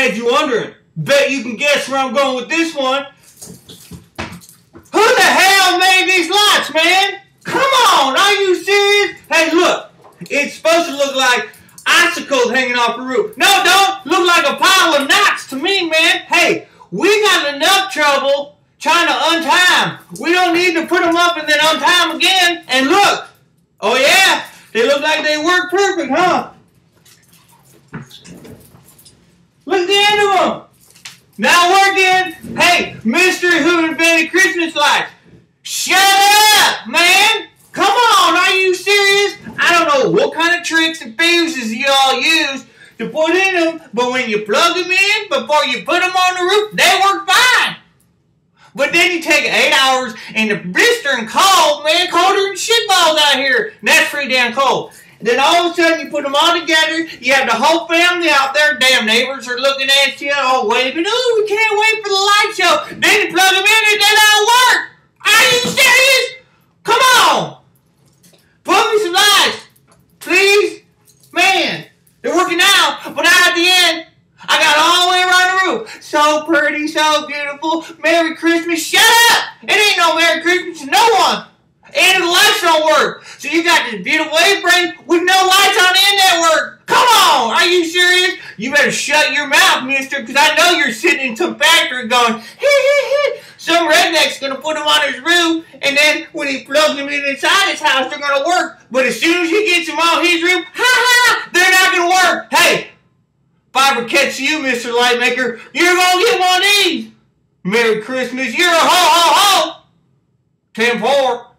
Had you wondering. Bet you can guess where I'm going with this one. Who the hell made these lights, man? Come on, are you serious? Hey, look. It's supposed to look like icicles hanging off the roof. No, don't. Look like a pile of knots to me, man. Hey, we got enough trouble trying to untie them. We don't need to put them up and then untie them again. And look. Oh, yeah. They look like they work perfect, huh? Look at the end of them. Now working. Hey, Mister who invented Christmas lights. Shut up, man. Come on, are you serious? I don't know what kind of tricks and fuses you all use to put in them, but when you plug them in before you put them on the roof, they work fine. But then you take eight hours and the blistering cold, man, colder than shitballs out here. And that's pretty damn cold. Then all of a sudden you put them all together, you have the whole family out there, damn neighbors are looking at you, all waving, oh, we can't wait for the light show. Then you plug them in and they don't work. Are you serious? Come on. Put me some lights. Please. Man, they're working now, but not at the end. I got all the way around the roof. So pretty, so beautiful. Merry Christmas. Shut up! It ain't no Merry Christmas to no one. And the lights don't work. So you got this beautiful apron with no lights on in end that work. Come on! Are you serious? You better shut your mouth, mister, because I know you're sitting in some factory going, hee hee hee. Some redneck's gonna put them on his roof, and then when he plugs them in inside his house, they're gonna work. But as soon as he gets them on his roof, ha ha, they're not gonna work. Hey, if I catch you, Mr. Lightmaker, you're gonna get one of these. Merry Christmas, you're a ho ho ho. 10 4.